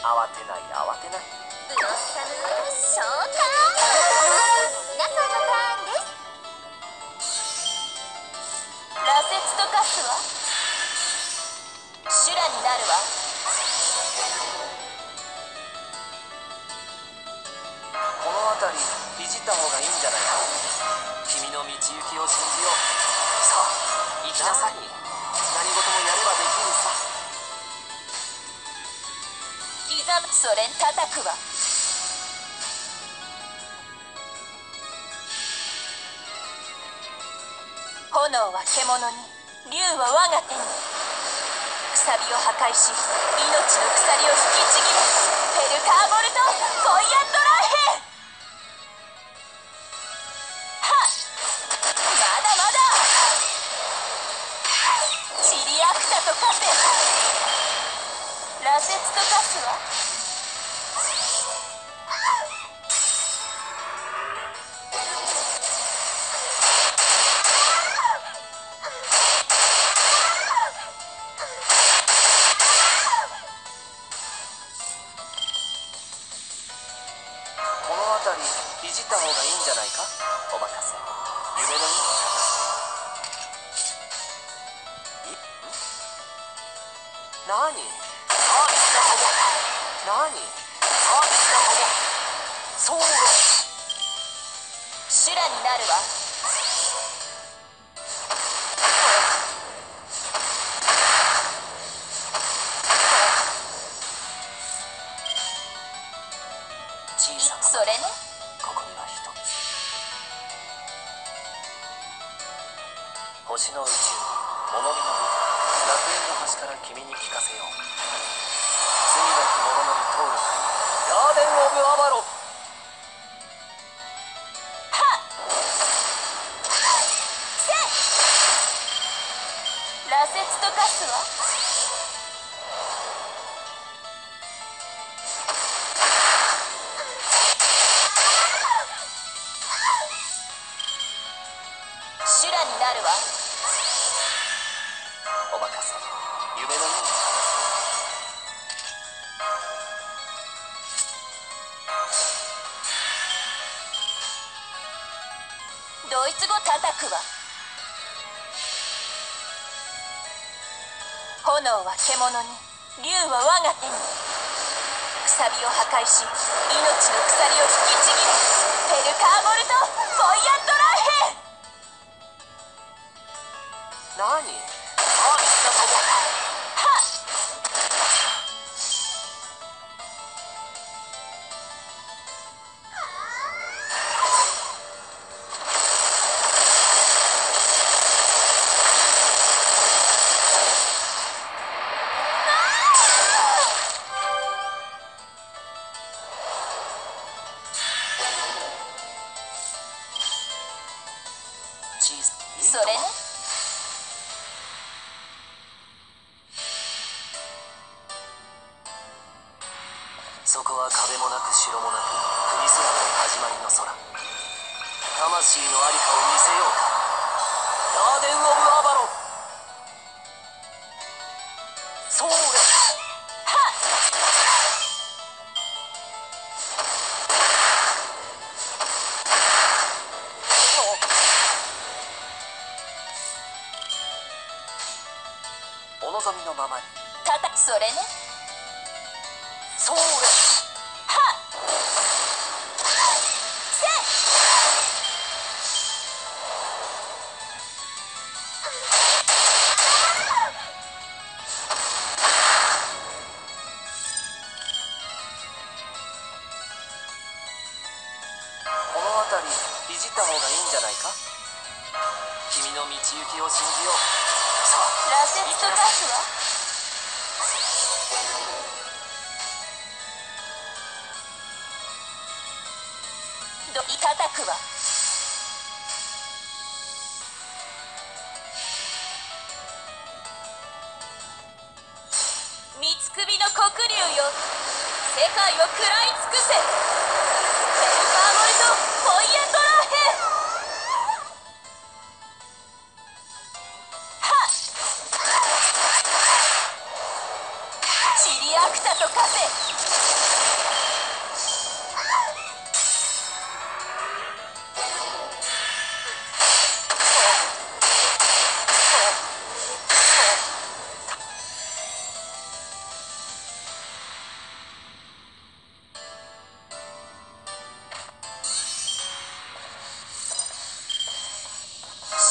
慌てない慌てない。ブロッサムショータイム皆さんのターンです。羅刹と化すわ修羅になるわ。この辺りいじった方がいいんじゃないか？君の道行きを信じよう。さあ行きなさい。何事もやればできるさそれん叩くわ。炎は獣に竜は我が手に。くさびを破壊し命の鎖を引きちぎれペルカーボルトフォイアンドラーヘンはっ。まだまだ。チリアクタと化せ羅刹と化すわこのじゃないか？お任せ。夢のような形いん？何？サービスだほぼ何？サービスだほぼそうだ。修羅になるわ。星の宇宙物見の歌楽園の端から君に聞かせよう。罪なき者のに通る。ガーデン・オブ・アバロンせ羅刹と化すわ修羅になるわ。お任せ。夢のように。ドイツ語叩くわ。炎は獣に。竜は我が手に。くさびを破壊し命の鎖を引きちぎれ。ペルカーボルト。それ。ねそこは壁もなく城もなく国すらも始まりの空。魂のありかを見せよう。かガーデン・オブ・アバロン。そうだお望のままに。たたそれね。そうだはっ。せこの辺りいじった方がいいんじゃないか？君の道行きを信じよう羅刹と化すわどいたたくわ。三つ首の黒竜よ。世界を食らい尽くせ。と化せ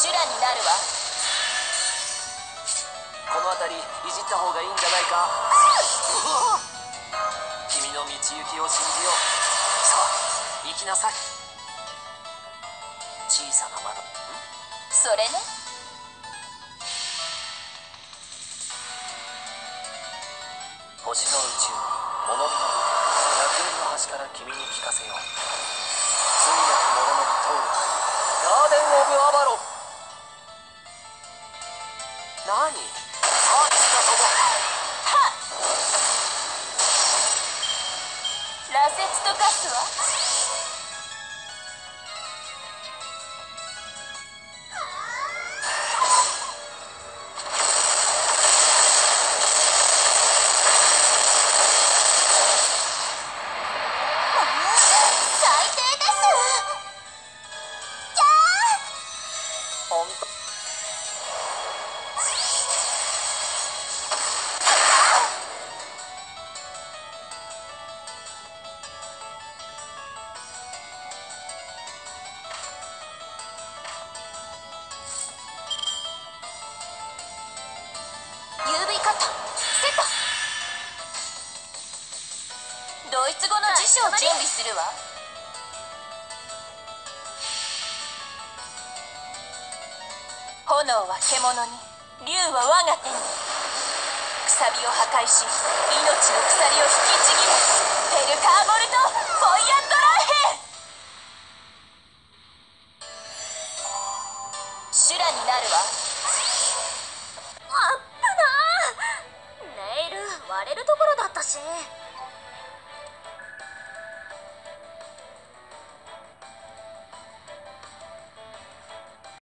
修羅になるわこの辺りいじった方がいいんじゃないか？道行きを信じよう。さあ行きなさい。小さな窓。んそれね。星の宇宙に物の楽園の端から君に聞かせよう。罪なき者のみ通る。ガーデン・オブ・アバロ。ン何？刹カット。セット。ドイツ語の辞書を準備するわ。炎は獣に竜は我が手に。くさびを破壊し命の鎖を引きちぎれペルカーボルトフォイアンドライヘ修羅になるわ。あっぶレール割れるところだったし。